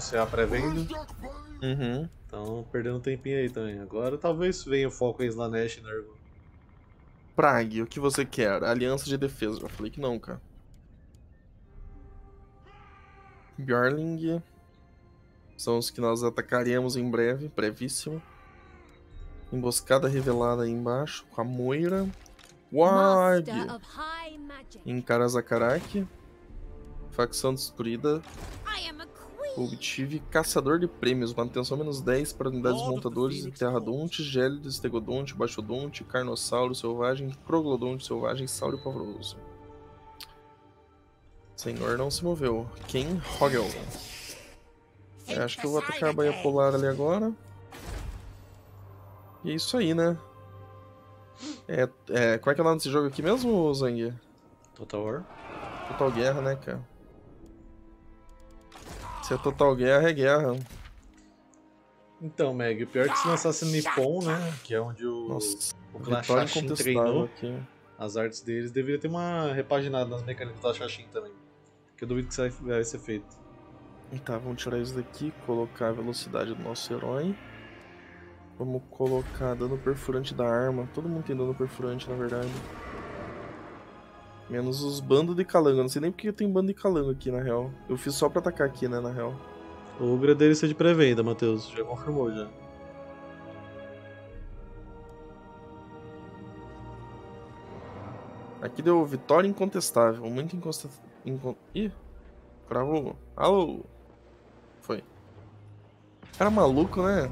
anunciar a pré-venda. Uhum. Então, perdendo um tempinho aí também. Agora talvez venha o foco em Slanesh e Nervo. Prague, o que você quer? Aliança de defesa. Já falei que não, cara. Bjorling. São os que nós atacaremos em breve, brevíssimo. Emboscada revelada aí embaixo, com a Moira. Ward! Em Karazakarak. Facção destruída. Obtive Caçador de Prêmios, manutenção menos 10 para unidades montadores de Terradonte, Gélido, Estegodonte, Baixodonte, Carnossauro Selvagem, Proglodonte Selvagem, Sauro Pavoroso. Senhor não se moveu. Ken Hogel. É, acho que eu vou atacar a Baía Polar ali agora. E é isso aí, né? É, é, qual é que é o nome desse jogo aqui mesmo, Zang? Total War. Total Guerra, né, cara? Se é Total Guerra, é guerra. Então, Meg, o pior é que se lançasse Nippon, né? Que é onde o, Nossa, o incontestável treinou aqui. as artes deles, deveria ter uma repaginada nas mecânicas do Clashashin também. Que eu duvido que isso vai- vai ser feito. Tá, vamos tirar isso daqui, colocar a velocidade do nosso herói. Vamos colocar dano perfurante da arma. Todo mundo tem dano perfurante, na verdade. Menos os bandos de calango. Eu não sei nem porque tem bando de calango aqui, na real. Eu fiz só pra atacar aqui, né, na real. O Ugra dele ser de pré-venda, Matheus. Já confirmou já. Aqui deu vitória incontestável. Muito incontestável. Incon... Ih, cravou. Alô? Foi. Cara maluco, né?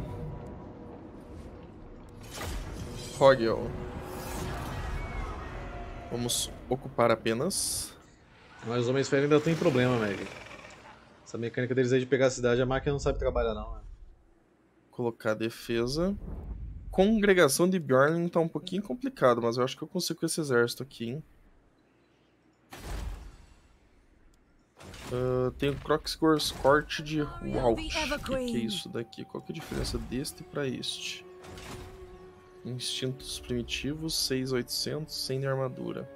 Rogel. Vamos ocupar apenas. Mas os Homens Fera ainda tem problema, Meg. Essa mecânica deles aí de pegar a cidade, a máquina não sabe trabalhar não, né? Colocar defesa. Congregação de Bjorn tá um pouquinho complicado, mas eu acho que eu consigo com esse exército aqui, hein? Ah, tem o Croxgor's Court de Walt. O que, que é isso daqui? Qual que é a diferença deste pra este? Instintos primitivos, 6800, sem armadura.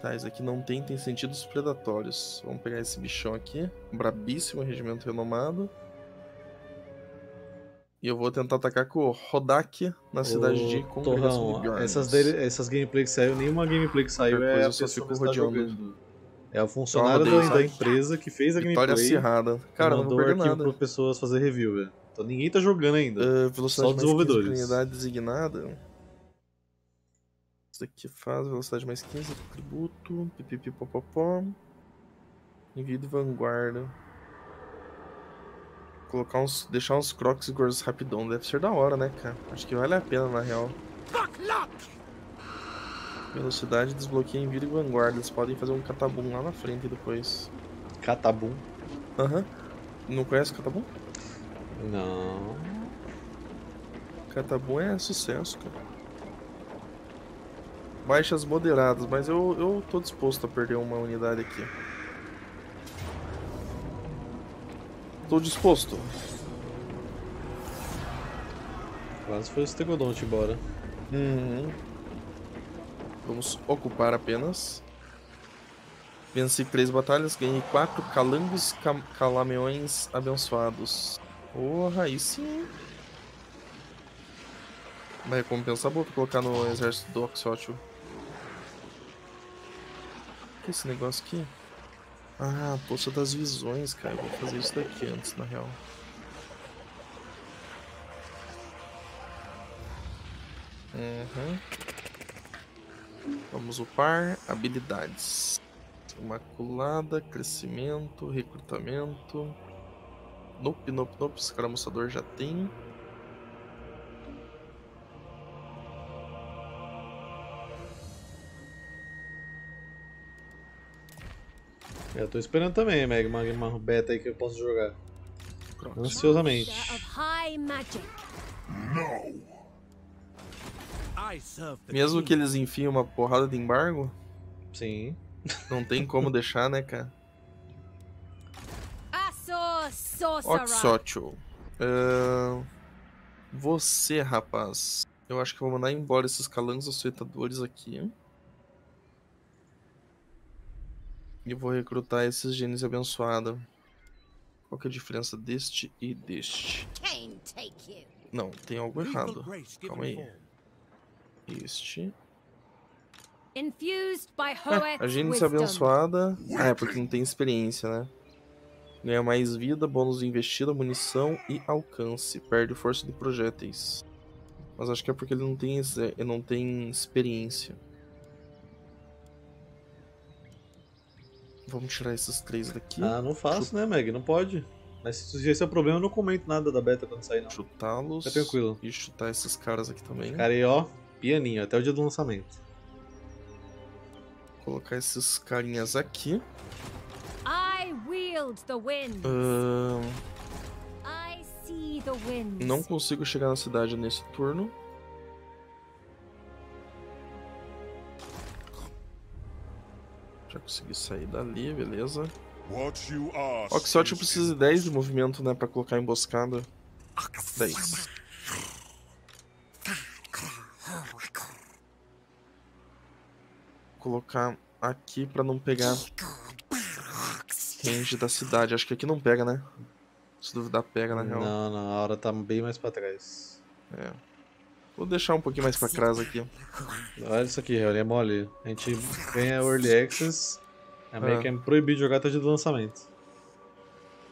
Tá, aqui não tem, tem sentidos predatórios. Vamos pegar esse bichão aqui. Brabíssimo, regimento renomado. E eu vou tentar atacar com o Rodak na cidade Ô, de Congregação Torrão, de Bjorn. essas, dele, essas gameplay que saiu, nenhuma gameplay que saiu é a eu só fico está rodeando. É o funcionário da, da empresa que fez a Vitória gameplay acirrada. Cara, não vou mandou perder nada. para pessoas fazer review, velho. Então ninguém tá jogando ainda. Uh, velocidade Só mais 15 desenvolvedores. designada. Isso daqui faz velocidade mais 15, atributo, pipipipopopó. Envio de vanguarda. Colocar uns. deixar uns crocs e gordos rapidão. Deve ser da hora, né, cara? Acho que vale a pena na real. Velocidade, desbloqueia envio de vanguarda. Eles podem fazer um catabum lá na frente depois. Catabum. Aham. Não conhece o catabum? Não. Catabum é sucesso, cara. Baixas moderadas, mas eu, eu tô disposto a perder uma unidade aqui. Tô disposto. Quase foi o Stegodonte embora. Uhum. Vamos ocupar apenas. Venci três batalhas, ganhei quatro calangos cam calameões abençoados. Porra, aí sim. Vai recompensar boa pra colocar no exército do Oxótio. Que é esse negócio aqui? Ah, Poça das Visões, cara. Eu vou fazer isso daqui antes, na real. Uhum. Vamos upar habilidades. Imaculada, crescimento, recrutamento. Nope, nope, nope. Escaramuçador já tem. Eu tô esperando também, Meg, uma, uma beta aí que eu posso jogar. Crocs. Ansiosamente. Mesmo que eles enfiem uma porrada de embargo, Sim. não tem como deixar, né, cara? Sorcerer. Oxótio. Ahn, Você, rapaz. Eu acho que eu vou mandar embora esses calangos açoitadores aqui. E vou recrutar esses genes abençoados. Qual que é a diferença deste e deste? Não, tem algo errado. Calma aí. Este. É, Hoet's agente wisdom. abençoada. Ah, é porque não tem experiência, né? Ganha mais vida, bônus de investida, munição e alcance. Perde força de projéteis. Mas acho que é porque ele não tem, exe- ele não tem experiência. Vamos tirar esses três daqui. Ah, não faço, né, Meg? Não pode. Mas se esse é o problema, eu não comento nada da beta quando sair, não. Chutá-los. Fica tranquilo. E chutar esses caras aqui também. Cara, aí, ó, pianinho, até o dia do lançamento. Colocar esses carinhas aqui. I wield the winds. Ahn, I see the winds. não consigo chegar na cidade nesse turno. Consegui sair dali, beleza. You ask Oxyot is precisa de 10 de movimento, né, pra colocar emboscada. 10. Colocar aqui pra não pegar range da cidade. Acho que aqui não pega, né? Se duvidar, pega, na real. Não, não, a hora tá bem mais pra trás. É. Vou deixar um pouquinho mais pra trás aqui. Olha isso aqui, Real, é mole. A gente ganha Early Access, a meio Ah. que é proibido jogar até o dia do lançamento.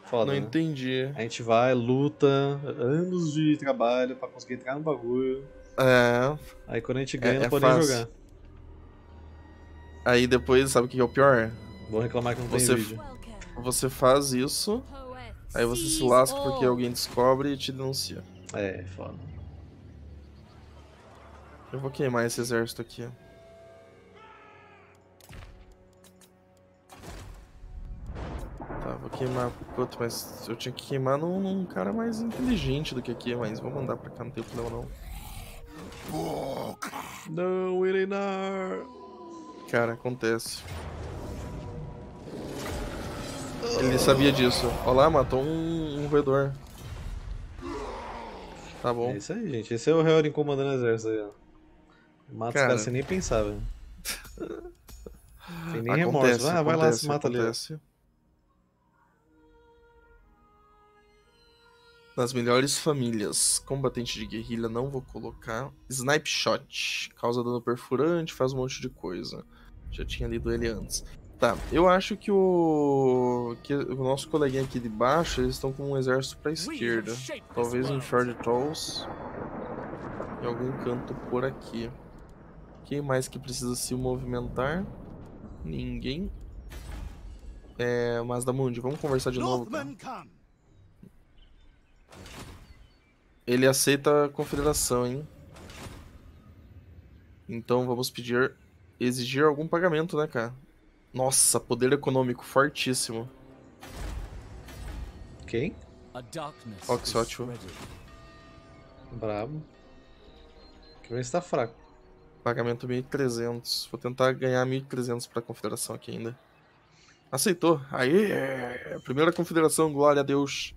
Foda, Não né? entendi. A gente vai, luta, anos de trabalho pra conseguir entrar no bagulho. É. Aí quando a gente ganha, É- não é pode jogar. Aí depois, sabe o que é o pior? Vou reclamar que não Você- tem vídeo. Você faz isso, aí você se lasca porque alguém descobre e te denuncia. É, foda. Eu vou queimar esse exército aqui. Tá, vou queimar. Putz, mas eu tinha que queimar num, num cara mais inteligente do que aqui, mas vou mandar pra cá, não tem problema não. Não, Irenar! Cara, acontece. Ele sabia disso. Olha lá, matou um, um roedor. Tá bom. É isso aí, gente. Esse é o Helrin comandando o exército aí, ó. Mata os Cara. caras sem nem pensar, velho. Sem nem Acontece, remorso. Ah, vai lá, acontece, se mata ali. acontece. Nas melhores famílias, combatente de guerrilha não vou colocar. Snipe shot, causa dano perfurante, faz um monte de coisa. Já tinha lido ele antes. Tá, eu acho que o que o nosso coleguinha aqui de baixo, eles estão com um exército pra esquerda. Talvez em world. Short Tolls. Em algum canto por aqui. Quem mais que precisa se movimentar? Ninguém. É, mas da Mundi, vamos conversar de novo. tá? Ele aceita a confederação, hein? Então vamos pedir. Exigir algum pagamento, né, cara? Nossa, poder econômico fortíssimo. Quem? Is spreading. Brabo. Que ver se tá fraco. Pagamento 1.300. Vou tentar ganhar 1.300 pra confederação aqui ainda. Aceitou. Aê! Primeira confederação, glória a Deus.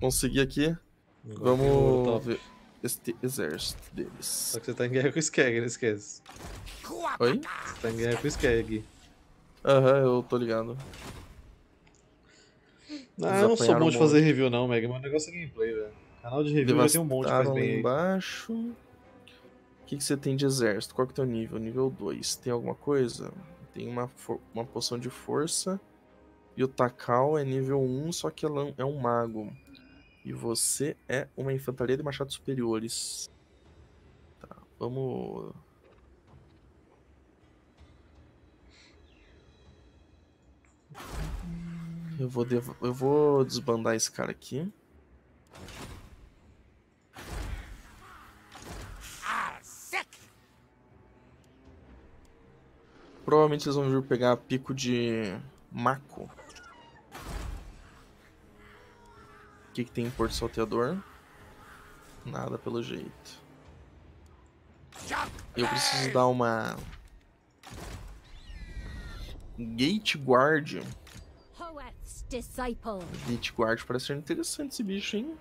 Consegui aqui. Vamos Top. ver este exército deles. Só que você tá em guerra com o Skeg, não esquece. Oi? Você tá em guerra com o Skeg. Aham, eu tô ligado. Ah, eu não sou bom de um fazer review não, Mega. Meu negócio é gameplay, velho. Canal de review já tem um monte faz bem aí. embaixo. O que, que você tem de exército? Qual que é o teu nível? Nível 2. Tem alguma coisa? Tem uma, uma poção de força. E o Takao é nível 1, só que ela é um mago. E você é uma infantaria de machados superiores. Tá, vamos. Eu vou, eu vou desbandar esse cara aqui. Provavelmente eles vão vir pegar pico de Mako. O que, que tem em Porto Salteador? Nada pelo jeito. Eu preciso dar uma. Gate Guard. Gate Guard parece ser interessante esse bicho, hein?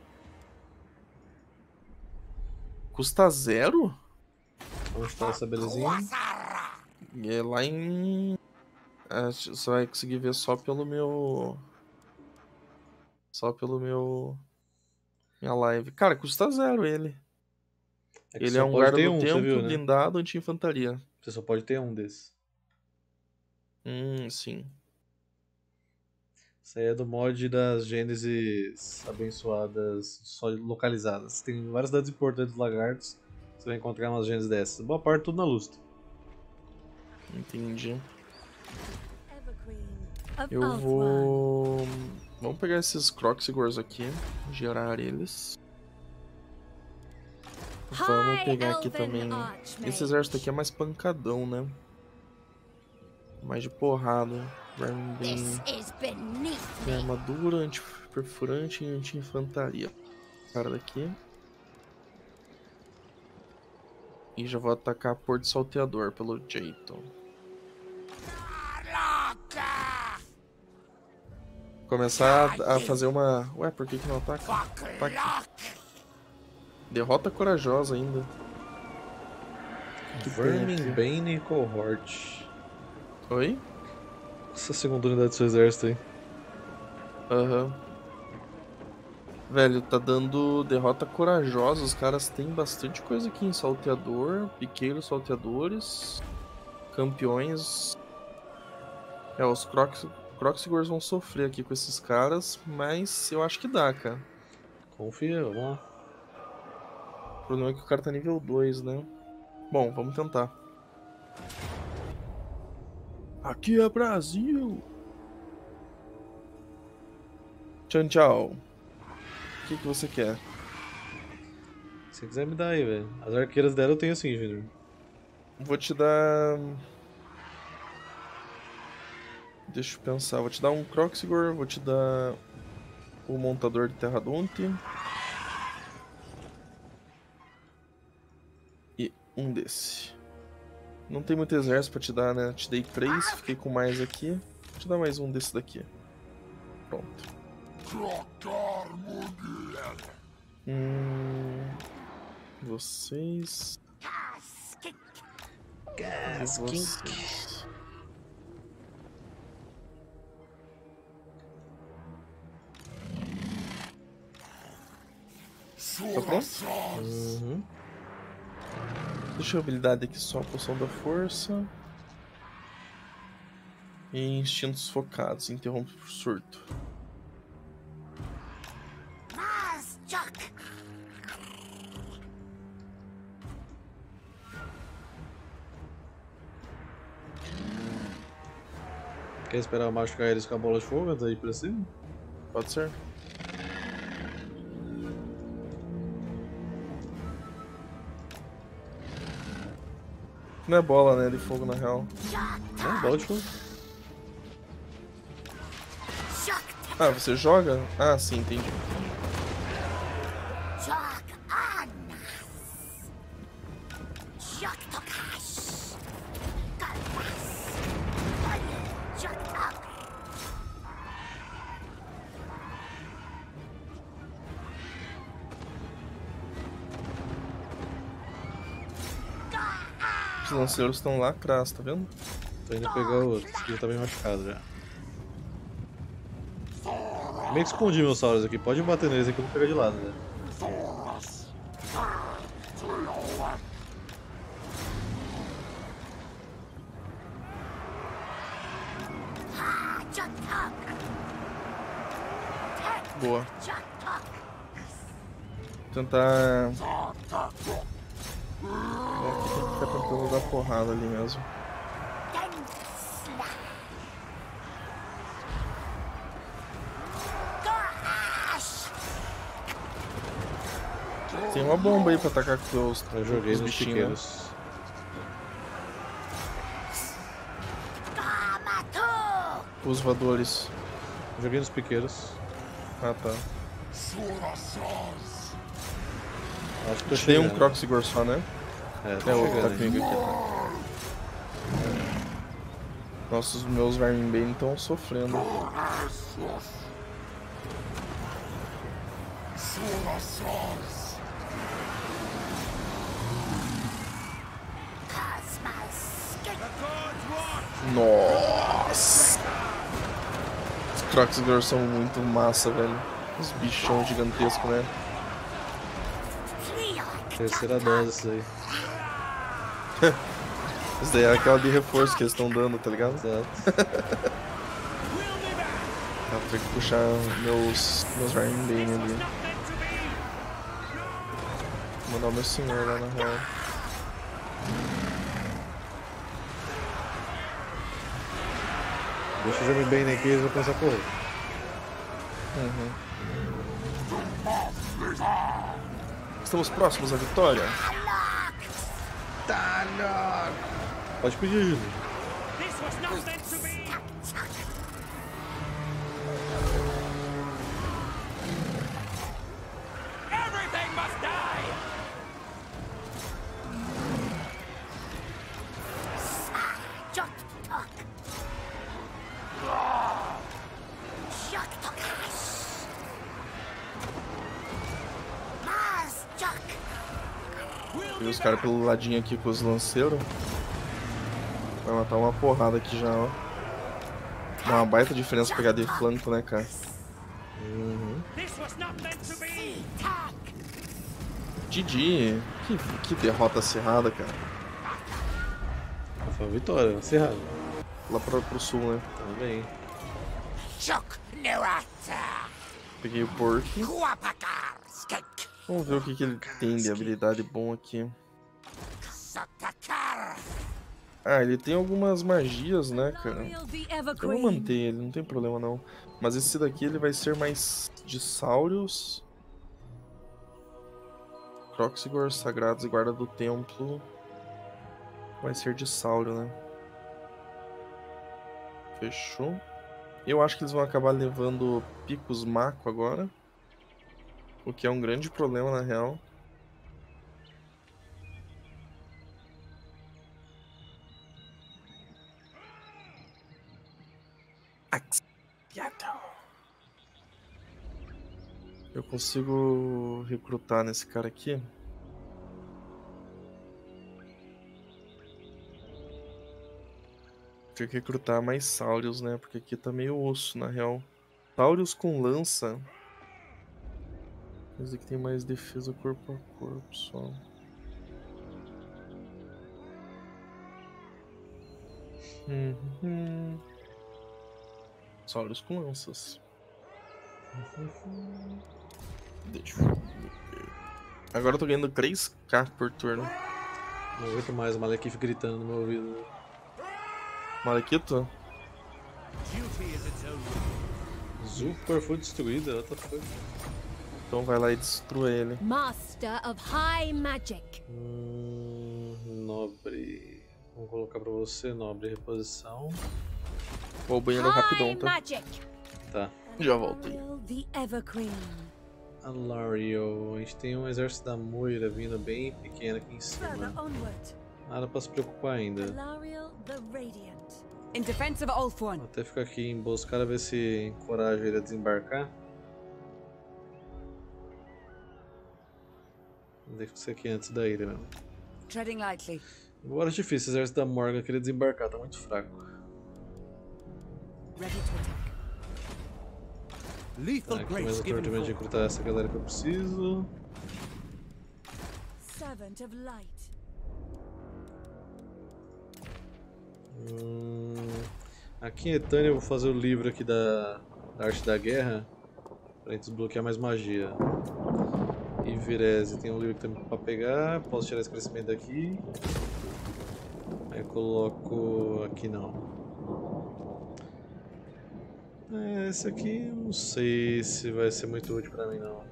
Custa zero? Vamos chutar essa belezinha. É lá em. Ah, Você vai conseguir ver só pelo meu. Só pelo meu. Minha live. Cara, custa zero ele. É ele é um guarda do um, tempo, viu, né? blindado, anti-infantaria. Você só pode ter um desses. Hum, sim. Isso aí é do mod das Gênesis abençoadas, só localizadas. Tem várias cidades importantes lagartos. Você vai encontrar umas Gênesis dessas. Boa parte tudo na Lusta. Entendi. Eu vou. Vamos pegar esses Croxigors aqui, gerar eles. Vamos pegar aqui também. Esse exército aqui é mais pancadão, né? Mais de porrada. Vermin armadura, anti-perfurante e anti-infantaria. Cara daqui. E já vou atacar Porto Salteador pelo jeito. Começar a, a fazer uma. Ué, por que, que não ataca? Tá aqui. Derrota corajosa ainda. Que tem Vermin aqui? Bane Cohort. Oi? Essa segunda unidade do seu exército aí. Aham. Velho, tá dando derrota corajosa. Os caras têm bastante coisa aqui em salteador, piqueiros salteadores, campeões. É, os Crocs, Croxigors vão sofrer aqui com esses caras, mas eu acho que dá, cara. Confia, vamos lá. O problema é que o cara tá nível 2, né? Bom, vamos tentar. Aqui é Brasil! Tchau, tchau. O que, que você quer? Se você quiser me dar aí, velho. As arqueiras dela eu tenho sim, Junior. Vou te dar. Deixa eu pensar. Vou te dar um Croxigor, vou te dar o montador de Terradonte. E um desse. Não tem muito exército pra te dar, né? Te dei três, fiquei com mais aqui. Vou te dar mais um desse daqui. Pronto. Hum... Vocês. E vocês. Tá pronto? Uhum. Deixa a habilidade aqui só a poção da força. E instintos focados, interrompe por surto. Quer esperar cair eles com a bola de fogo antes de ir pra cima? Pode ser? Não é bola, né? De fogo na real. Não, bola de fogo. Ah, você joga? Ah, sim, entendi. Lanceiros estão lá atrás, tá vendo? Tô indo pegar o outro. Esse aqui tá bem machucado já. Meio que escondi meus sauros aqui. Pode bater neles aqui, eu vou pegar de lado, né? Boa. Tentar. Porrada ali mesmo. Tem uma bomba aí pra atacar com os, Eu joguei os bichinhos. né? piqueiros. Os voadores. Joguei nos piqueiros. Ah tá. Acho que tô Tem um chegando. Croxigor só, né? É, É o tá comigo aqui, tá? Nossa, os meus Vermin Bane estão sofrendo. Nossa! Os Croxigor são muito massa, velho. Os bichão gigantesco, né? Terceira dose isso aí. Isso daí é aquela de reforço que eles estão dando, tá ligado? Exato. Vou ter que puxar meus, meus Iron Bane ali. Vou mandar o meu senhor lá na real. Deixa o Jamie bem aqui e eles vão pensar, pô, Uhum. Estamos próximos à vitória. Pode pedir ajuda. This was not meant to be. Everything must die. Jot Tok. Jot Tokash. Mars Jok. E os caras pelo ladinho aqui com os lanceiros. Matar uma porrada aqui já, ó. Dá uma baita diferença pegar de flanco, né, cara? This was not meant to be. Tak. GG. Que, que derrota acirrada, cara. Foi uma vitória, acirrado. Lá pro, pro sul, né? Também. Peguei o Pork. Vamos ver o que, que ele tem de habilidade bom aqui. Ah, ele tem algumas magias, né, cara? Eu vou manter ele, não tem problema não. Mas esse daqui ele vai ser mais de Saurios. Croxigor, Sagrados e Guarda do Templo. Vai ser de Saurio, né? Fechou. Eu acho que eles vão acabar levando Picos Mako agora. O que é um grande problema na real. Axiato. Eu consigo recrutar nesse cara aqui? Tem que recrutar mais Saurios, né? Porque aqui tá meio osso, na real. Saurios com lança. Esse aqui tem mais defesa corpo a corpo só. Uhum. Saurios com lanças. Deixa eu ver. Agora eu tô ganhando 3k por turno. Não aguento mais o Malekith gritando no meu ouvido. Malekito? Super foi destruída, ela tá foi. Então vai lá e destrua ele. Master of High Magic. Hum, nobre. Vamos colocar pra você, nobre, reposição. Vou banheiro rapidão, High tá? Tá. Já voltei. Lariel the Evergreen. Alario, a gente tem um exército da Moira vindo bem pequeno aqui em Further cima. Nada pra se preocupar ainda. Lariel the Radiant. In defense of Ulthuan. Vou até ficar aqui emboscado, ver se encoraja ele a desembarcar. Deixa isso aqui antes da ilha mesmo. Treading lightly. Agora é difícil, o exército da Morgan querer desembarcar, tá muito fraco. Ready to attack. Lethal Tá, aqui mais essa galera que eu preciso. Servant of Light. Hum, aqui em Etânia eu vou fazer o livro aqui da, da Arte da Guerra pra gente desbloquear mais magia. E Virese tem um livro que tem pra pegar, posso tirar esse crescimento daqui. Aí eu coloco aqui não. É, esse aqui não sei se vai ser muito útil pra mim não.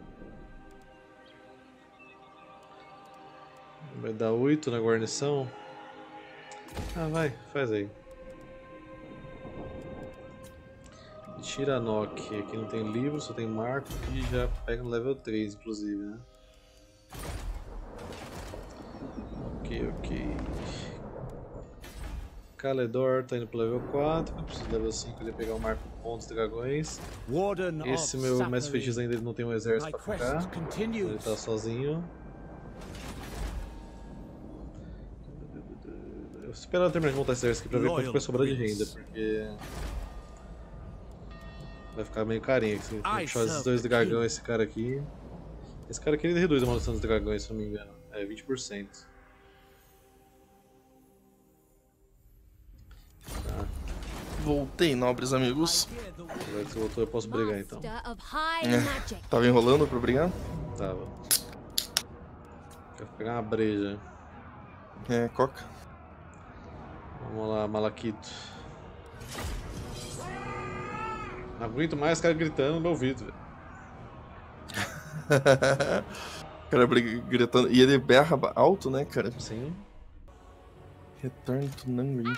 Vai dar 8 na guarnição. Ah, vai, faz aí. Tira a Nock, aqui não tem livro, só tem marco e já pega no level 3, inclusive, né? Ok, ok. Caledor tá indo pro level 4, eu preciso do level 5 ele pegar o marco pontos dragões. Warden Esse meu mestre Sapphire. feitiço ainda não tem um exército pra ficar, ele tá sozinho. Eu vou esperar eu terminar de montar esse exército aqui pra ver quanto vai sobrar de renda, porque Vai ficar meio carinho aqui. Tem que esses dois dragão esse cara aqui. Esse cara aqui ele reduz a maldição dos dragões, se não me engano. É 20%. Voltei, nobres amigos. Agora que você voltou eu posso brigar então. É. Tava enrolando pra brigar? Tava. Quero pegar uma breja. É, coca. Vamos lá, Malaquito. Não aguento mais os caras gritando no meu ouvido, velho. o cara gritando. E ele berra alto, né, cara? Sim. Return to Nangri.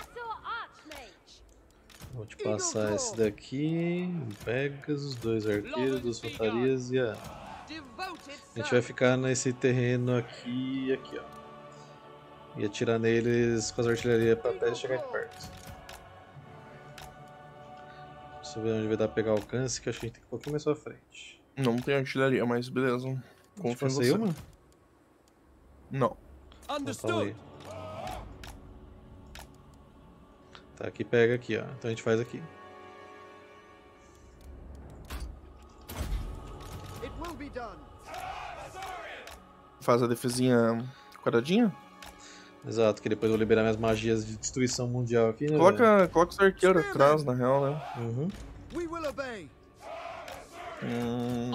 Vou te passar esse daqui. um Pegasus, dois arqueiros, duas fantarias e a. A gente vai ficar nesse terreno aqui e aqui, ó. E atirar neles com as artilharias pra até chegar aqui perto. Deixa eu ver onde vai dar pra pegar alcance, que acho que a gente tem que ir um pouquinho mais pra frente. Não tem artilharia, mas beleza. Confio em você. uma? Não. Então. Understood. Tá, aqui pega aqui, ó. Então a gente faz aqui. Faz a defesinha quadradinha. Exato, que depois eu vou liberar minhas magias de destruição mundial aqui, né? Coloca, coloca os arqueiros atrás, na real, né? Uhum. We will obey. Hum,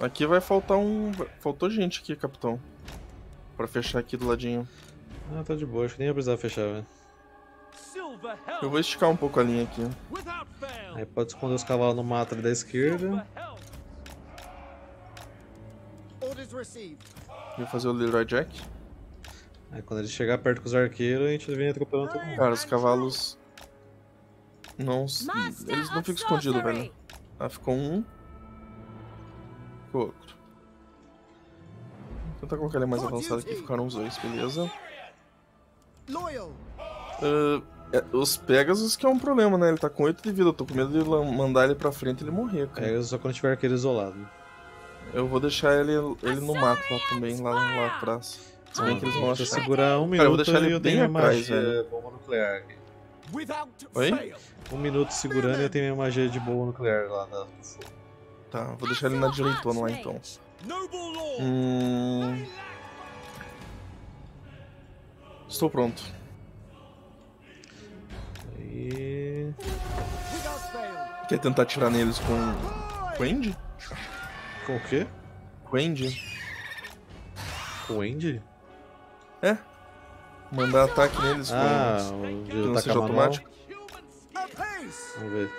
aqui vai faltar um. Faltou gente aqui, capitão. Pra fechar aqui do ladinho. Ah, tá de boa, acho que nem ia precisar fechar, velho. Eu vou esticar um pouco a linha aqui. Aí pode esconder os cavalos no mato ali da esquerda. Vou fazer o Leroy Jack. Aí quando ele chegar perto com os arqueiros, a gente vem atropelando todo mundo. Cara, os cavalos. Não. Eles não ficam escondidos, velho. Ah, ficou um. Ficou outro. Vou tentar colocar ele mais avançado aqui. Ficaram os dois, beleza. Loyal. Ah, é, os Pegasus que é um problema, né? Ele tá com 8 de vida. Eu tô com medo de mandar ele pra frente e ele morrer, cara. Pega só quando tiver arqueiro isolado. Eu vou deixar ele, ele no mato lá também, lá, lá atrás. Se bem que eles vão Deixa eu achar. segurar um Cara, eu vou minuto deixar ele eu bem atrás, velho. bomba nuclear. Oi? Um minuto segurando e eu tenho minha magia de bomba nuclear lá na. Tá, vou deixar ele na direitona lá então. Hum. Estou pronto. Aí. Quer tentar atirar neles com. Com Andy? Com o quê? Com Andy? Com o Andy? É. Mandar ataque neles Ah, com. o seja manual. automático? Vamos ver.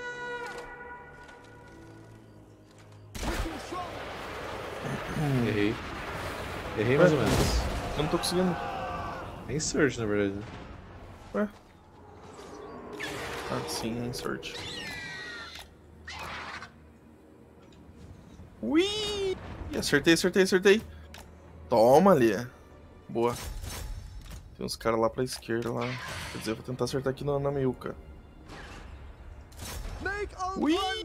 Errei. Errei mais Ué? ou menos. Eu não tô conseguindo. É insert, na verdade. Ué? Ah, sim, é insert. Ui! Acertei, acertei, acertei. Toma ali. Boa. Tem uns caras lá pra esquerda lá. Quer dizer, eu vou tentar acertar aqui na, na meiuca.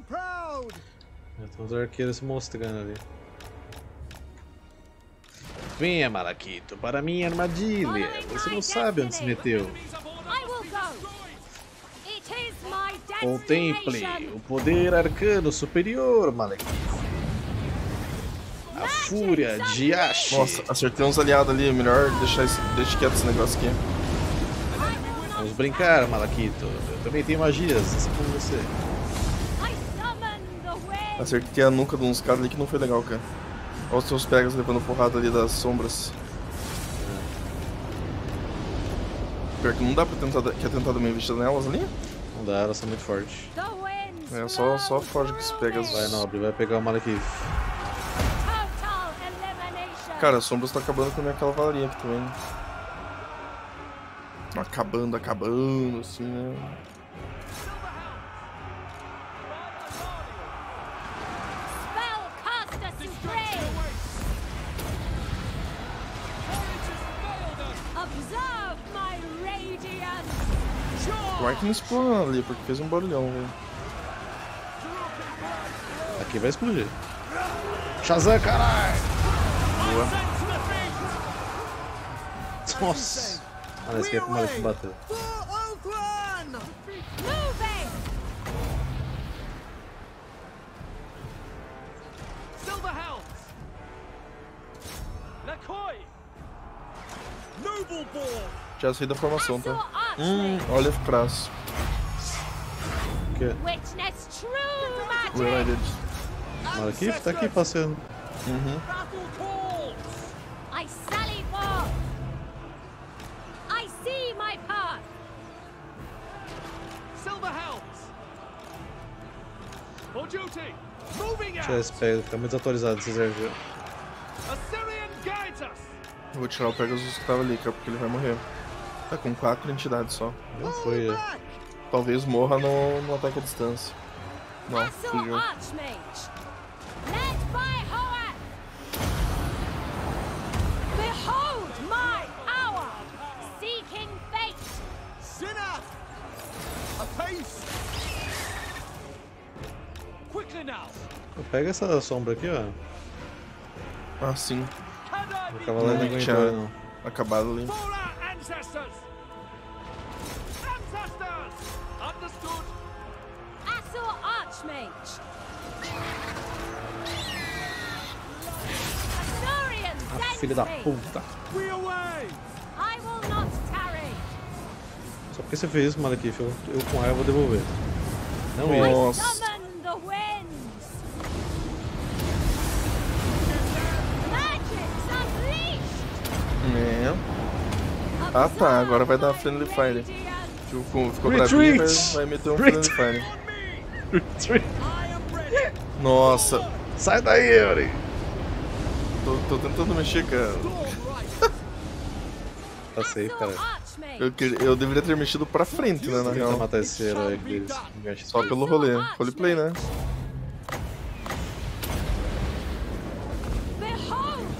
Proud. Já Tem uns arqueiros se mostrando ali. Venha, Malaquito, para minha armadilha. Você não sabe onde se meteu. Contemple o poder arcano superior, Malekith. A fúria de Ash. Nossa, acertei uns aliados ali. Melhor deixar esse, deixa quieto esse negócio aqui. Vamos brincar, Malaquito. Eu também tenho magias, assim como você. Acertei a nuca de uns caras ali que não foi legal, cara. Olha os seus pegas levando porrada ali das sombras. Pior que não dá pra tentar, quer tentar dar uma investida nelas ali? Não dá, elas são muito fortes. É, só- só foge que se pega Vai, nobre, vai pegar o Malekith. Cara, as sombras estão acabando com a minha cavalaria aqui também. Acabando, acabando, assim, né? Tomara que não explodiu ali, porque fez um barulhão, velho. Aqui vai explodir. Shazam, caralho! Boa. Nossa! Parece é que é pro moleque bateu. Já saí da formação, tá? Hum, olha o crasso. Que... Related. Malekith tá aqui passeando. Uhum. Out! esse pega, tá muito desatualizado esse exército. Assyrian guides us! Eu vou tirar o Pegasus que tava ali, cara, porque ele vai morrer. Tá com quatro entidades só. Não foi. é. Talvez morra no, no ataque à distância. Não, fugiu. Pega essa sombra aqui, ó. Ah, sim. O cavaleiro não aguentou, não. Acabado ali. Filho da puta. Só porque você fez isso, Malekith, eu, eu com raiva vou devolver. Não. Nossa. É. Ah, tá, agora vai dar Friendly Fire. Radiant. Ficou, Retreat! bravinho, vai, vai meter um Retreat! Friendly Fire. Ready! Nossa, Sai daí, Yuri! Tô, tô tentando mexer, cara. Tá safe, cara. Eu, eu deveria ter mexido pra frente, né, na real. matar esse herói Só pelo rolê. Roleplay, né?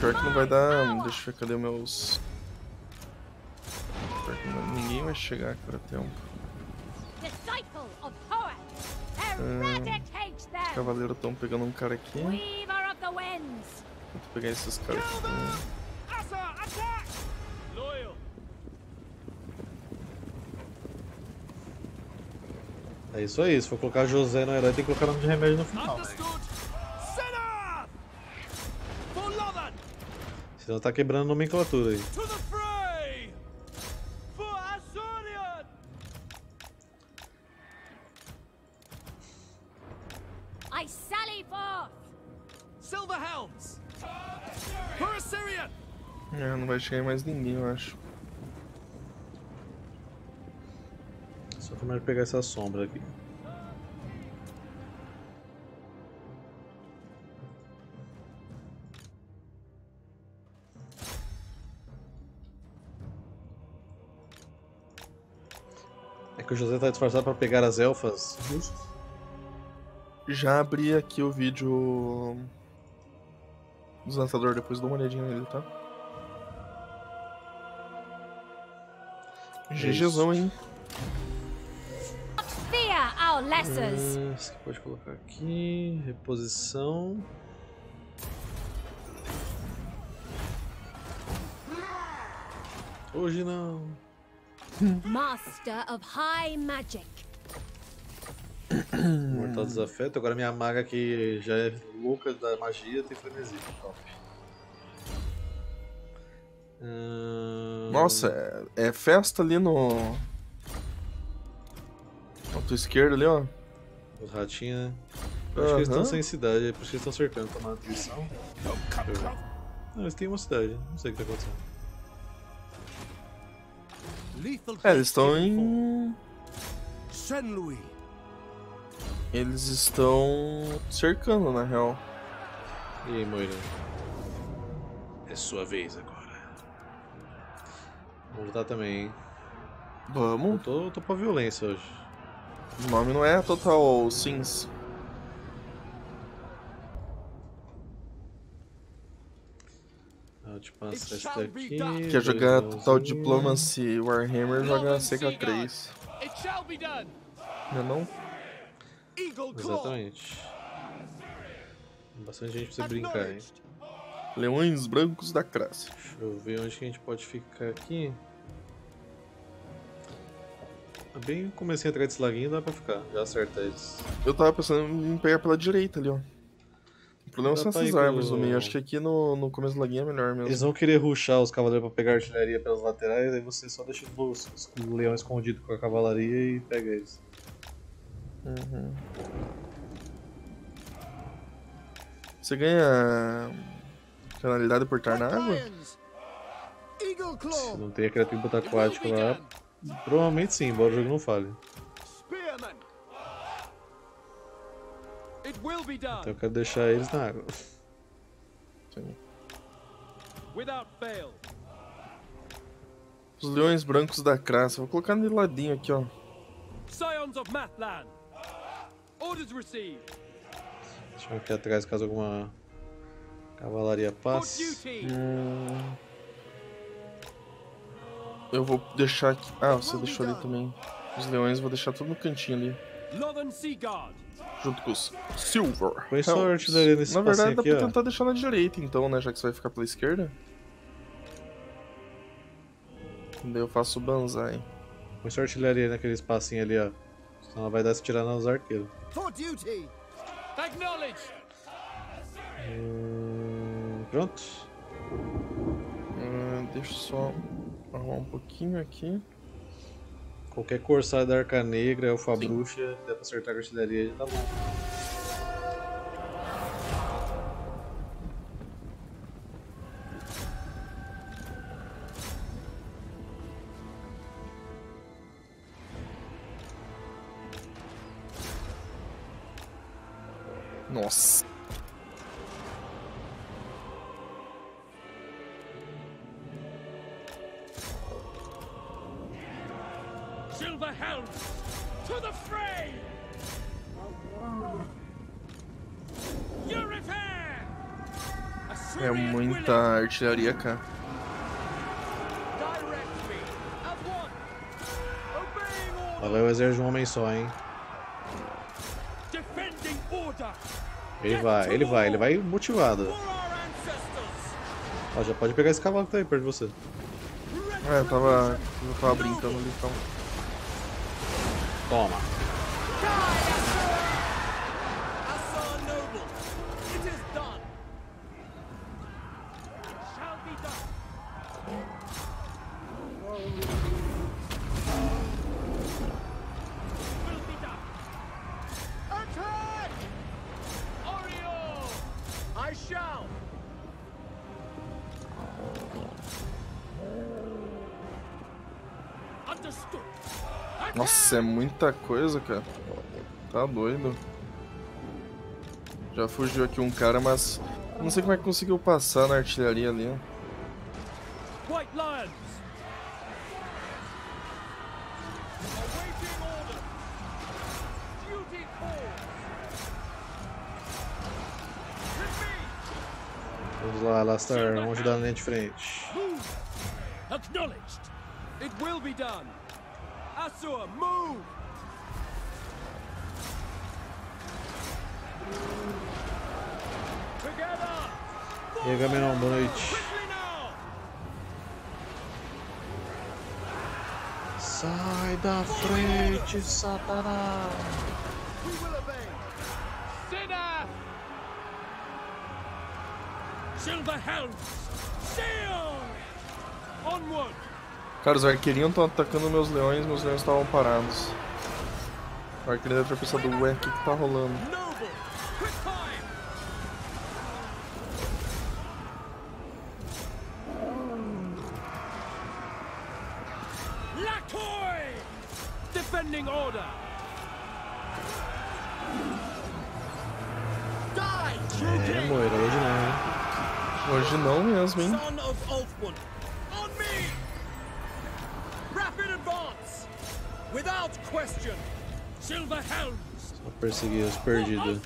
Pior que não vai dar. Deixa eu ver, cadê meus. Pior que não- ninguém vai chegar tempo. Hoat. Hum. Eradicate them. Cavaleiro tão pegando um cara aqui. Vou Weaver of the winds. Pegar esses caras. É isso aí, se for colocar José no herói, tem que colocar nome de remédio no final. né? Senão tá quebrando a nomenclatura aí. Chegar em mais ninguém, eu acho. Só de pegar essa sombra aqui. É que o José tá disfarçado pra pegar as elfas. Já abri aqui o vídeo do lançador, depois dou uma olhadinha nele, tá? GGzão, hein? Fear our lessers. Ah, Isso aqui pode colocar aqui. Reposição. Hoje não. Master of high magic. Mortal desafeto. Agora minha maga que já é louca da magia tem frenesi. Top. Ahn, Nossa, é, é festa ali no. Na tua esquerda ali, ó. Os ratinhos, né? Eu acho que eles estão sem cidade, é por isso que eles estão cercando, tomando atenção. Não, eles têm uma cidade, não sei o que tá acontecendo. Lethal É, eles estão em. Saint Louis! Eles estão cercando, na real. E aí, Moira? É sua vez agora. Vamos lutar também, hein? Eu Vamos. tô, tô pra violência hoje. O nome não é Total Sims. Ah, esse daqui. Quer jogar. Total Diplomacy Warhammer, joga CK3. It shall be done. Não é não? Exatamente. Bastante gente pra você brincar, hein? Leões Brancos da Crasse. Deixa eu ver onde que a gente pode ficar aqui. Bem comecei a entrar desse laguinho, dá pra ficar. Já acerta eles. Eu tava pensando em pegar pela direita ali, ó. problema Dá são essas árvores no meio. Acho que aqui no, no começo do laguinho é melhor mesmo. Eles vão querer ruxar os cavaleiros pra pegar artilharia pelas laterais, aí você só deixa os, os leões escondidos com a cavalaria e pega eles. Uhum. Você ganha canalidade por estar na água? Se não tem aquele atributo It will be aquático lá, done. provavelmente sim, embora o jogo não fale. Então eu quero deixar eles na água. Sim. Without fail. Os leões brancos da Craça. Vou colocar no ladinho aqui, ó. Scions of Mathland. Orders received. Deixa eu aqui atrás caso alguma cavalaria duty. Hum... Eu vou deixar aqui. Ah, você deixou ali também. Os leões, vou deixar tudo no cantinho ali. Junto com os Silver. Põe só a artilharia nesse Na verdade, espacinho dá aqui, pra ó. tentar deixar na direita, então, né? Já que você vai ficar pela esquerda. Daí eu faço o banzai. Põe só a artilharia naquele espacinho ali, ó. Senão ela vai dar se tirar nos arqueiros. For duty. Acknowledged. Hum, pronto. Hum, deixa eu só arrumar um pouquinho aqui. Qualquer corsário da Arca Negra, Elfa Bruxa, dá pra acertar com a artilharia já tá bom. Orders. vai o exército de um homem só, hein? Ele vai, ele vai, ele vai motivado. Ó, já pode pegar esse cavalo que tá aí perto de você. É, eu tava. Eu tava brincando ali então. Toma. Nossa, é muita coisa, cara. Tá doido. Já fugiu aqui um cara, mas. Não sei como é que conseguiu passar na artilharia ali. ó. White Lions! Awaiting order. Duty calls. Repeat. Vamos lá, Lastar, vamos ajudar na linha de frente. Acknowledged! It will be done. Assur, move. Together. E aí, Gamenon, boa noite. Sai da frente, Satanás! We will obey. Sinner. Silver Helms! Sail! Onward. Cara, os arqueirinhos estão atacando meus leões, meus leões estavam parados. O arqueiro deve ter pensado, ué, o que, que tá rolando? Noble. Quick time. Lakoy! Defending order. Die, true É, Moira, hoje não, hein? Hoje não mesmo, hein? Rapid advance! Without question! Silver Helms! Só perseguir os For perdidos.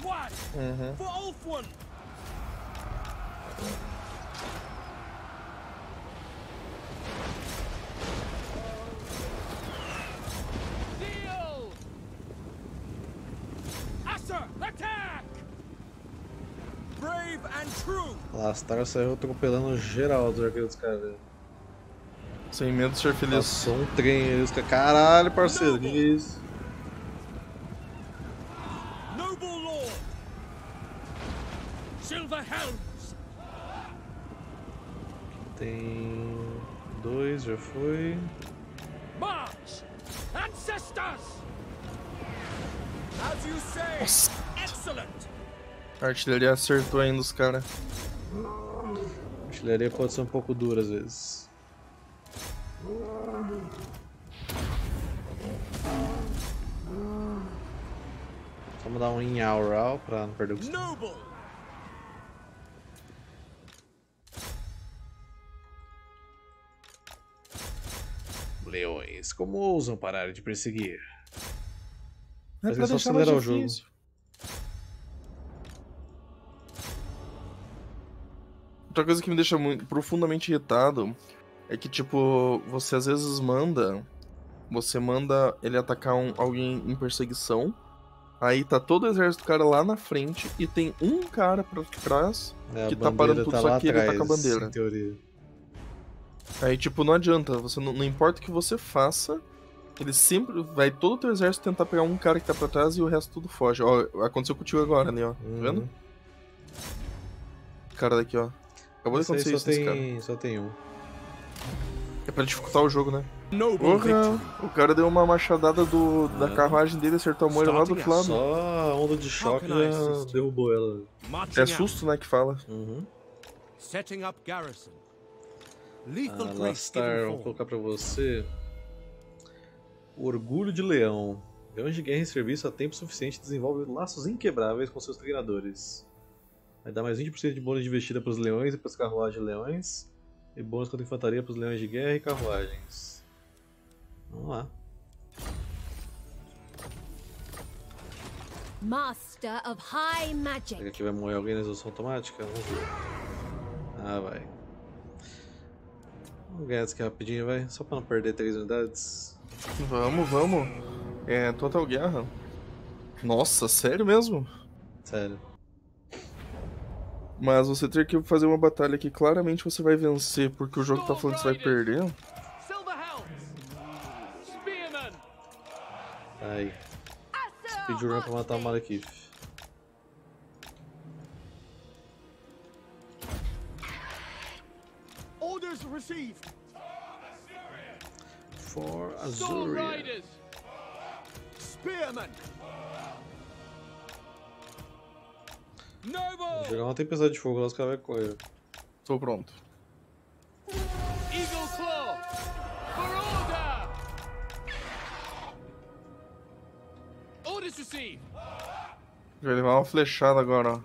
Uhum. For Ulfwood! Deal! Asser, attack! Brave and true! Lastar saiu atropelando geral dos arqueiros dos caras. Sem medo de ser feliz. Passou um trem aí. Caralho, parceiro, que, é isso? Noble Lord! Silver hounds! Tem dois, já foi. March! Ancestors! As you say. Excellent! A artilharia acertou ainda os caras. A artilharia pode ser um pouco dura às vezes. Vamos dar um in out pra não perder o. Noble! Leões, como ousam parar de perseguir? É Mas pra é só acelerar o jogo. difícil. Outra coisa que me deixa muito profundamente irritado é que, tipo, você às vezes manda. Você manda ele atacar um, alguém em perseguição. Aí tá todo o exército do cara lá na frente e tem um cara pra trás. É, Que tá parando tudo, só lá que ele tá com a bandeira. Em teoria. Aí, tipo, não adianta. Você não, não importa o que você faça. Ele sempre. Vai todo o teu exército tentar pegar um cara que tá pra trás e o resto tudo foge. Ó, aconteceu com o tio agora ali, ó. Tá Uhum. vendo? O cara daqui, ó. Acabou de acontecer só isso nesse cara. tem, só tem um. É pra dificultar o jogo, né? Porra, o cara deu uma machadada do, da É. carruagem dele, acertou a moira lá do outro lado. Só a onda de choque já derrubou ela. É susto, né, que fala. Uhum. Setting up garrison. Lethal given vamos form. colocar pra você. O Orgulho de Leão. Leões de guerra em serviço há tempo suficiente desenvolve laços inquebráveis com seus treinadores. Vai dar mais 20% de bônus de investida para os leões e para as carruagens de leões. E bônus contra infantaria para os leões de guerra e carruagens. Vamos lá. Master of High Será que Magic. aqui vai morrer alguém na resolução automática? Vamos ver. Ah, vai. Vamos ganhar isso aqui rapidinho, vai. Só para não perder três unidades. Vamos, vamos. É Total Guerra. Nossa, sério mesmo? Sério. Mas você ter que fazer uma batalha que claramente você vai vencer porque o jogo tá falando que você vai perder. Silver hounds! Spearmen! Aí. Speedrun pra matar o Malekith. Orders received! For Azuria. riders! Vou jogar uma tempestade de fogo lá, os caras vão correr. Tô pronto. Eagle claw! For order! Orders received! Vai levar uma flechada agora, ó.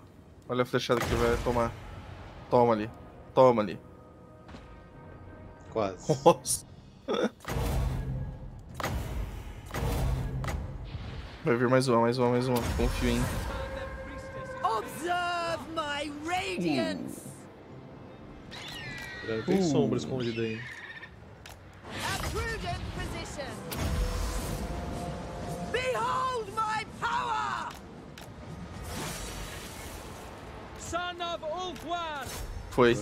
Olha a flechada que vai tomar. Toma ali. Toma ali. Quase. Nossa. Vai vir mais uma, mais uma, mais uma. Confio em. Radiance! Cuidado, Tem Uh. sombra escondida aí. A prudent position! Behold my power! Son of Ulfwan! Foi. It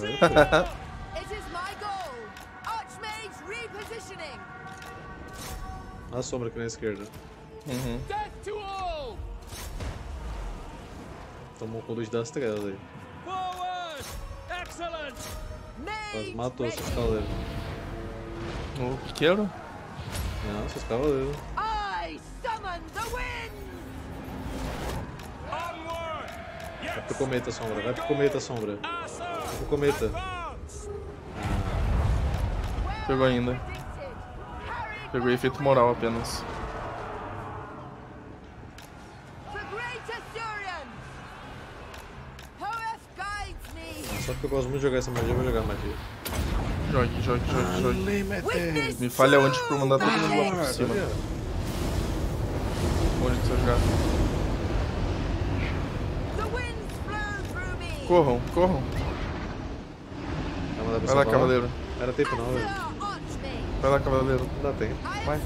is my goal! Archmage repositioning! A sombra aqui na esquerda. Uhum. Death to all! Tomou o conduite das trevas aí. Quase Mage matou seus cavaleiros. O que que era? Não, seus cavaleiros. Vai pro cometa, sombra. Vai pro cometa, sombra. Vai pro cometa. Pegou ainda. Pegou efeito moral apenas. Só porque eu gosto muito de jogar essa magia, eu vou jogar magia. Jogue, jogue, jogue, jogue. Witness Me falha onde pra eu mandar todo mundo lá por cima. Onde que você jogar? Corram, corram. Vai pra lá, cavaleiro. Não era tempo não, velho. Vai lá, cavaleiro. Não dá tempo. Vai.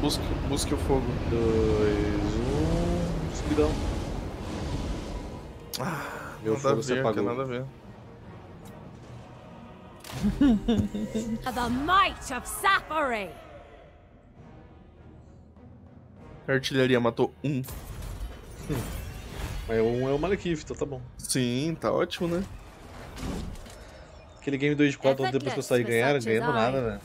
Busque, busque o fogo. Dois, um. Subidão. Meu nada fogo se ver, que apagou. nada a ver. The might of Sapphire. A artilharia matou um. Mas um é o Malekith, então tá bom. Sim, tá ótimo, né? Aquele game 2 de 4 depois que eu saí ganhar, ganhando nada, velho.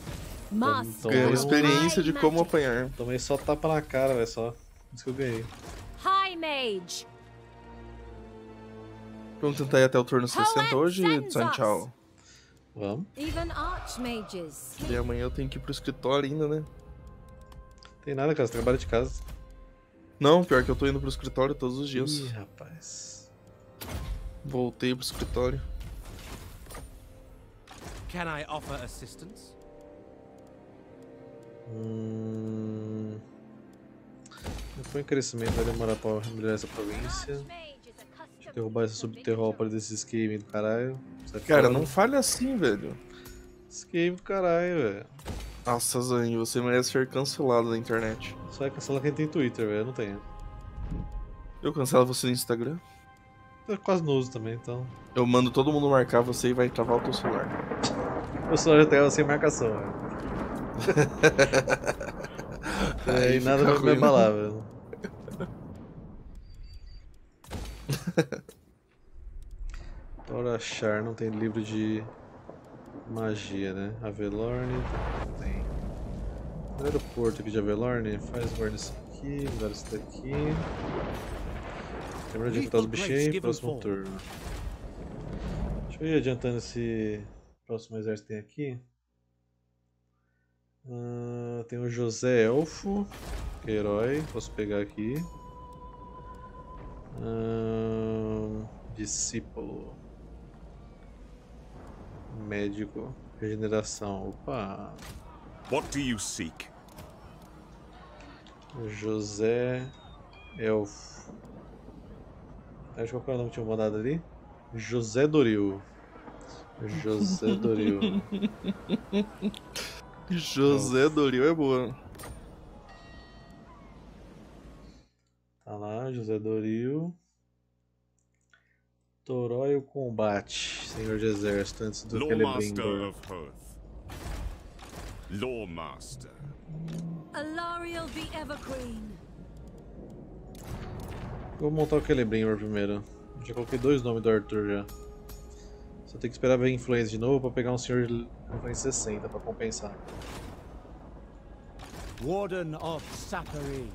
Ganhou Ganhou Mas- experiência de como apanhar. Tomei só tapa na cara, velho, só. Isso que eu ganhei. High Mage. Vamos tentar ir até o turno 60 hoje, Tsan. Tchau. Vamos. E amanhã eu tenho que ir pro escritório ainda, né? Tem nada, cara, você trabalha de casa. Não, pior que eu tô indo pro escritório todos os dias. Ih, rapaz. Voltei pro escritório. Can I offer assistance? Hum... Foi em crescimento, vai demorar pra melhorar essa província. Derrubar esse to subterrâneo desse escape do caralho. Cara, fora. não fale assim, velho. Escape do caralho, velho. Nossa, Zani, você merece ser cancelado na internet. Só vai cancelar quem tem Twitter, velho. Eu não tenho. Eu cancelo você no Instagram. Eu quase não uso também, então. Eu mando todo mundo marcar você e vai travar o teu celular. Eu só já tenho sem marcação, velho. É, e nada vai me né? abalar, velho. Bora achar, não tem livro de magia, né? Avelorne, não tem. No aeroporto aqui de Avelorne, faz guarda isso aqui, guarda isso daqui. Lembra de enfrentar os bichinhos, próximo turno. Deixa eu ir adiantando esse próximo exército que tem aqui. Ah, tem o José Elfo, que é herói, posso pegar aqui. Discípulo. Médico. Regeneração. Opa! What do you seek? José Elfo. Acho qual que é o nome que tinha mandado ali? José Doril. José Doril. José Doril é boa. José Doril. Torói o combate, senhor de exército, antes do Lawmaster Celebrimbor. Lawmaster. Alariel the Evergreen. Vou montar o Celebrimbor primeiro. Já coloquei dois nomes do Arthur já. Só tem que esperar ver a influência de novo pra pegar um senhor de influência 60 pra compensar. Warden of Sapari.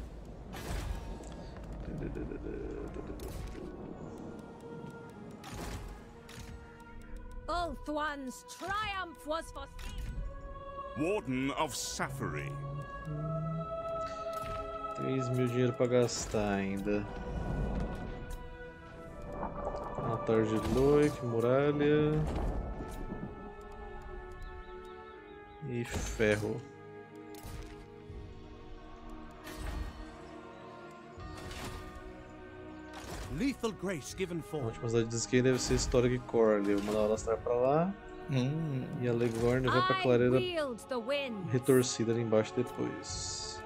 Ulthuan's triumph was for Warden of Safari. 3 mil dinheiro pra gastar ainda. Altar de Loic, muralha. E ferro. A última cidade de Skate deve ser Historic Core. Eu vou mandar o Alastar pra lá. Hum. E a Legorn vai pra I clareira retorcida ali embaixo depois.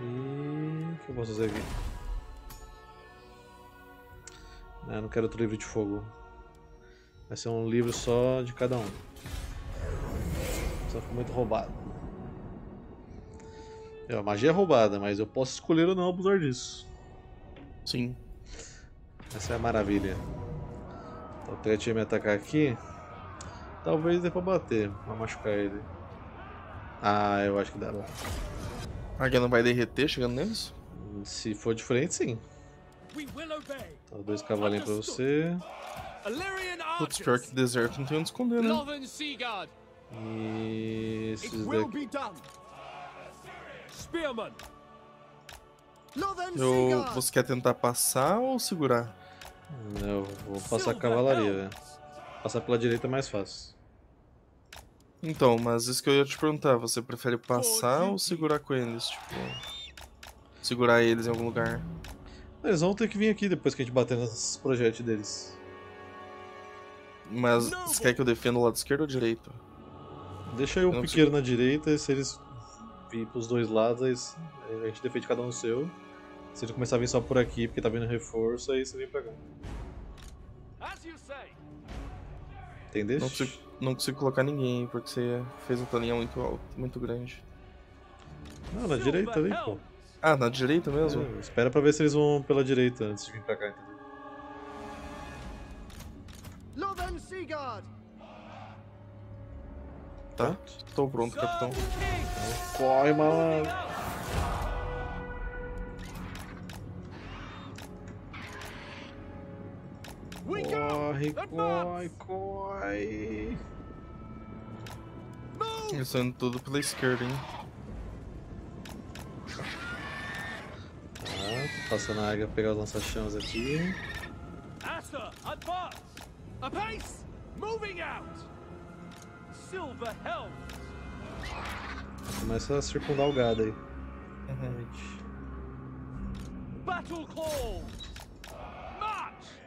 E o que eu posso fazer aqui? Ah, não quero outro livro de fogo. Vai ser um livro só de cada um. Só ficou muito roubado. É, a magia é roubada, mas eu posso escolher ou não abusar disso. Sim. Essa é a maravilha. Então o Tret ia me atacar aqui. Talvez dê pra bater, pra machucar ele. Ah, eu acho que dá. A águia não vai derreter chegando neles? Se for diferente, sim. We will obey. Então, dois cavalinhos pra você. Illyrian Putz, pior que deserto não tem onde esconder, né? E It esses will daqui. be done. Spearman. Northern Eu... Você quer tentar passar ou segurar? Eu vou passar a cavalaria, velho. Passar pela direita é mais fácil. Então, mas isso que eu ia te perguntar, você prefere passar ou segurar com eles? Tipo. Segurar eles em algum lugar. Eles vão ter que vir aqui depois que a gente bater nos projetos deles. Mas você quer que eu defenda o lado esquerdo ou direito? Deixa eu Eu não pequeno na direita e se eles virem pros dois lados, aí a gente defende cada um o seu. Se ele começar a vir só por aqui porque tá vindo reforço, aí você vem pra cá. Entendeu? Não consigo, não consigo colocar ninguém, porque você fez um planinha muito alto, muito grande. Não, na direita ali, pô. Ah, na direita mesmo? É, espera pra ver se eles vão pela direita antes de vir pra cá, entendeu? Tá? Tô pronto, capitão. Corre, malandro. Corre, corre, corre. Indo tudo pela esquerda, hein? Tá, passando a águia pegar os lança-chamas aqui. Asa, advance! Apace! Moving out! Silver helm! Começa a circundar o gado aí. Battle call! March!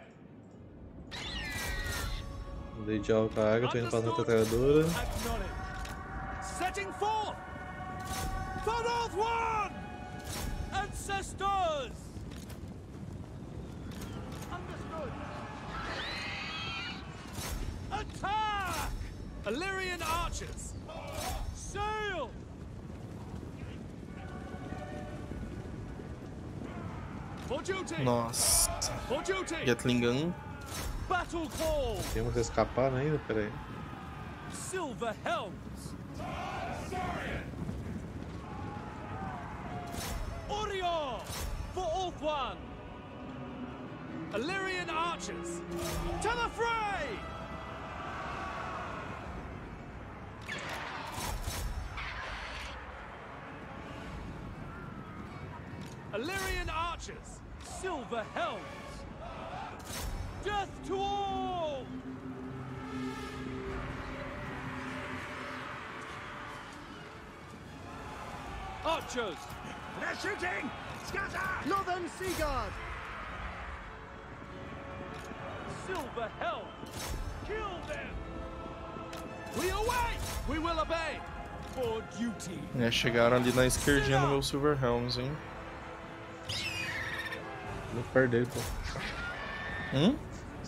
Dei de alvo com a águia, tô indo passando a metralhadora. Setting forth! For North One! Ancestors! Understood! Attack! Illyrian archers! Sail! For duty! Nossa. For duty! Gatling Gun. Battle call! Tem uma que escapar ainda? Pera aí. Silver helms! Orion! For Ulthuan! Illyrian archers! To the fray! Illyrian archers! Silver helms! Death to all! Archers! They're shooting! Scatter! Northern Sea Guard! Silver helm! Kill them! We await! We will obey! For duty! É, chegaram ali na esquerdinha no meu Silver Helms, hein? Muito perto dele, pô. Hum?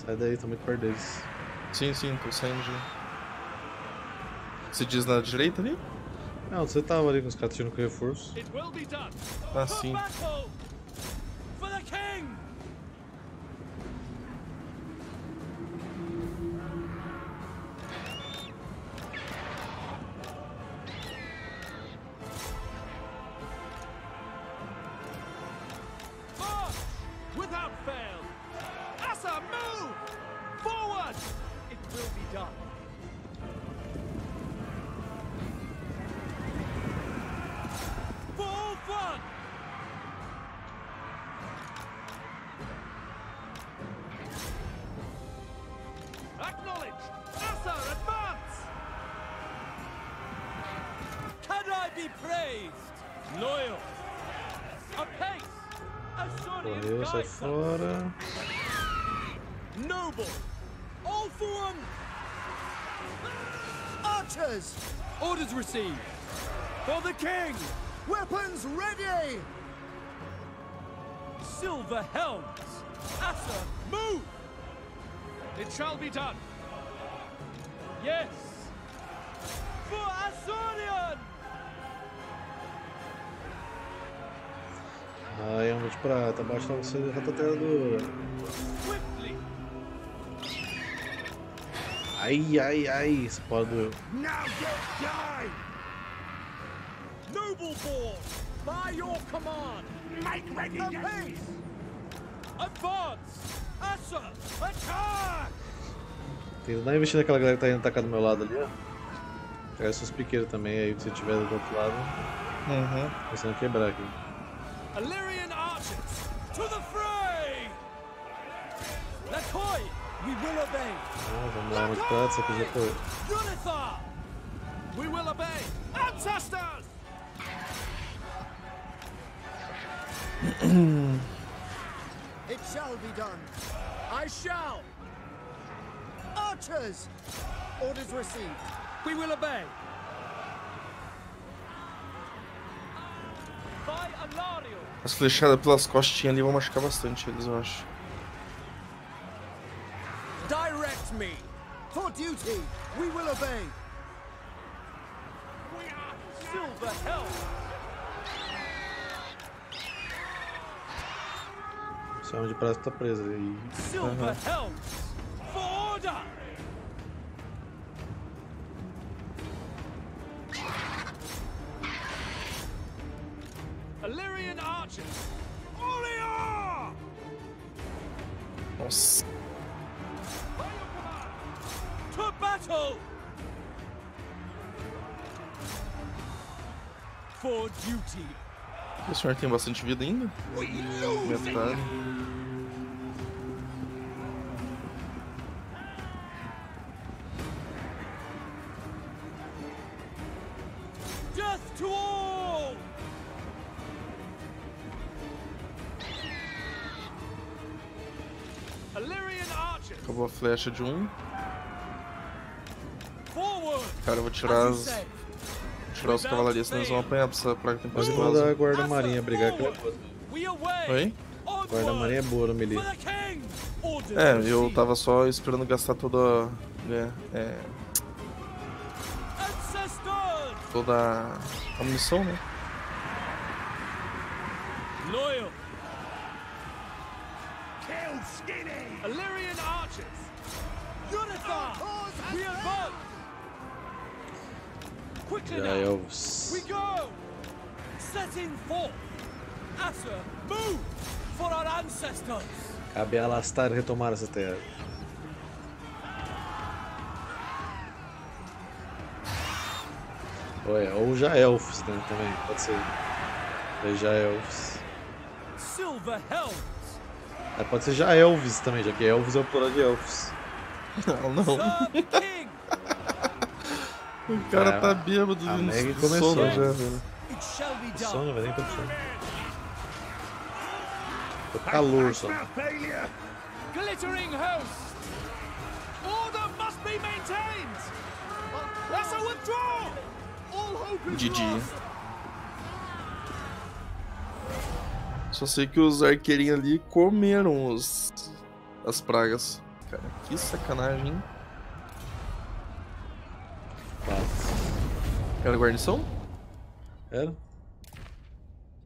Sai daí, tô muito perto deles. Sim, sim, tô saindo de. Você diz na direita ali? Não, você tava ali com os caras tirando com reforço. Ah, sim. Orders! For the king! Weapons ready! Silver helms! Asa, move! It shall be done! Yes! For Azorian! Ai, arma de prata, baixa você de ratateadora. Swiftly! Ai, ai, ai. Now you die! Noble born! By your command! Make ready! Apace! Advance! Asa, attack! Tem que dar uma investida naquela galera que tá indo atacar do meu lado ali, ó. Pegar esses piqueiros também, aí se tiver do outro lado, Uhum. começando a quebrar aqui. Illyrian archers, to the fray! Lakoi, we will obey! Ah, vamos lá, de prata, essa aqui já foi. We will obey! Ancestors! It shall be done. I shall! Archers! Orders received. We will obey! As flechadas pelas costinhas ali vão machucar bastante eles, eu acho. Trust me. For duty, we will obey. We are Silver Helm. Chama de praça tá presa aí. Silver Helm. For order. Illyrian archers. Nossa. By your command! To battle! For duty! O senhor tem bastante vida ainda? Metade. Death to all! Acabou a flecha de um. Cara, eu vou tirar As say. tirar os cavaleiros, senão eles vão apanhar pra essa praga Mas manda a tempestuosa. guarda-marinha brigar que ela é! Oi? A guarda-marinha é boa no melee. É, eu tava só esperando gastar toda. É, é, Ancestors! toda a munição, né? Cabe a retomar essa terra. Olha, ou já elfos, né? Também, pode ser. Aí já elfos. Silver helms! Aí pode ser já elves também, já que elfos é o plural de elfos. Não, não. O cara É, tá bêbado a de Meg começou sono já. velho. Done! Sono, velho, nem tô sono. Tô calor só. Glittering host! Order must be maintained! Let's withdraw! All hope is GG. lost! Só sei que os arqueirinhos ali comeram os, as pragas. Cara, que sacanagem, hein? Era guarnição? Era?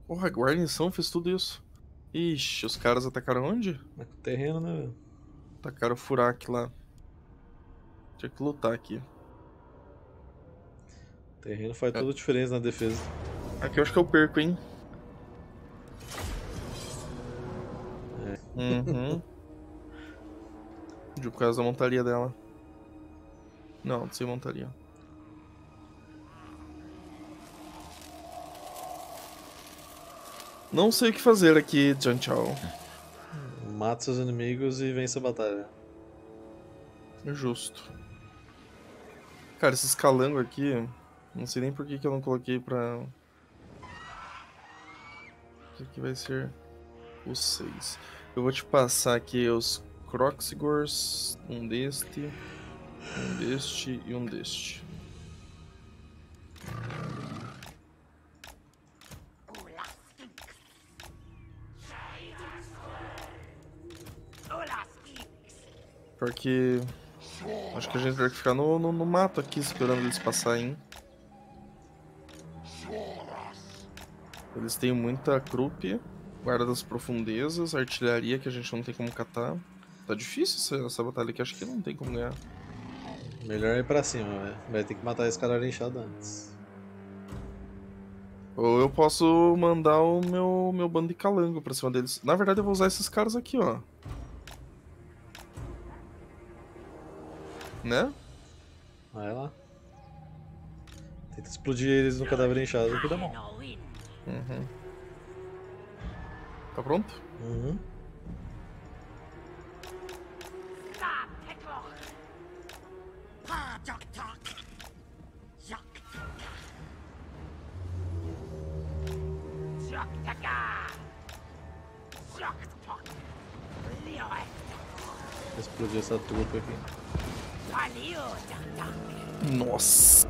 Porra, a guarnição fez tudo isso. Ixi, os caras atacaram onde? Com terreno, né, velho? Atacaram o Furak lá. Tinha que lutar aqui. Terreno faz toda a diferença na defesa. Aqui eu acho que eu perco, hein? Uhum. De por causa da montaria dela. Não, sem montaria. Não sei o que fazer aqui, Jan Chao. Mata seus inimigos e vence a batalha. Justo. Cara, esses calangos aqui, não sei nem por que, que eu não coloquei pra. Isso aqui vai ser os seis. Eu vou te passar aqui os Croxigors, um deste, um deste e um deste. Porque acho que a gente vai ficar no, no, no mato aqui esperando eles passarem. Eles têm muita croup, guarda das profundezas, artilharia que a gente não tem como catar. Tá difícil essa, essa batalha aqui, acho que não tem como ganhar. Melhor ir pra cima, velho. Vai ter que matar esse cara inchado antes. Ou eu posso mandar o meu, meu bando de calango pra cima deles. Na verdade, eu vou usar esses caras aqui, ó. Né? Vai lá. Tenta explodir eles no cadáver inchado que dá bom. Uhum. Tá pronto? Uhum. Explodir essa trupa aqui. Nossa.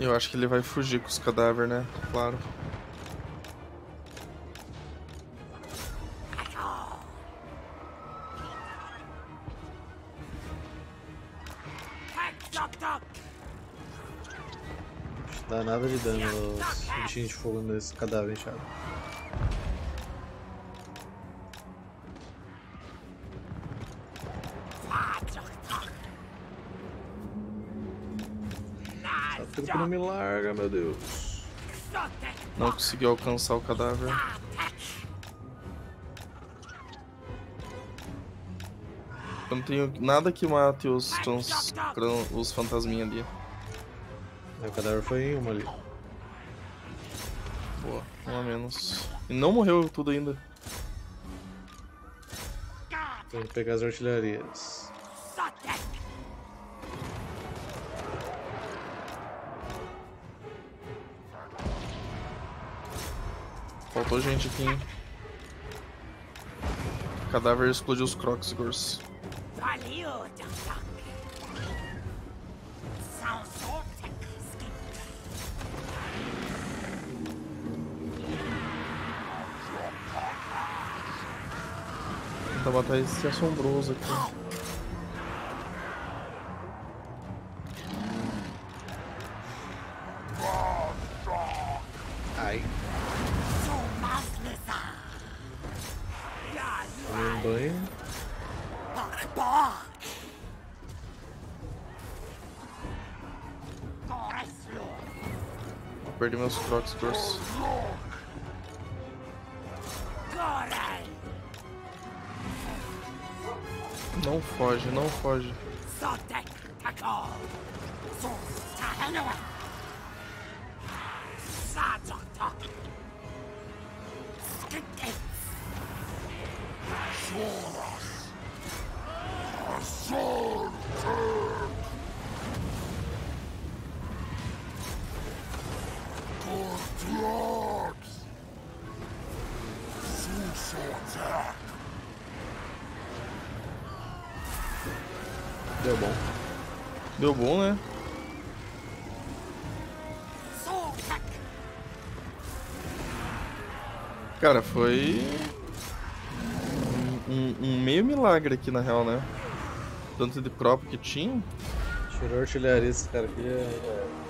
Eu acho que ele vai fugir com os cadáveres, né? Claro. nada de dano aos bichinhos de fogo nesse cadáver inchado. tudo que não me larga, meu Deus. Não consegui alcançar o cadáver. Eu não tenho nada que mate os, os fantasminhas ali. O cadáver foi em uma ali. Boa, um a menos. E não morreu tudo ainda. Tem que pegar as artilharias. Faltou gente aqui, hein? O cadáver explodiu os Croxgors. Tentar matar esse assombroso aqui. Ai. Tomei um banho. Perdi meus Croxgors. Não foge, não foge. Deu bom, né? Cara, foi. Um, um- meio milagre aqui na real, né? Tanto de prop que tinha. Tirou artilharia esse cara aqui. É...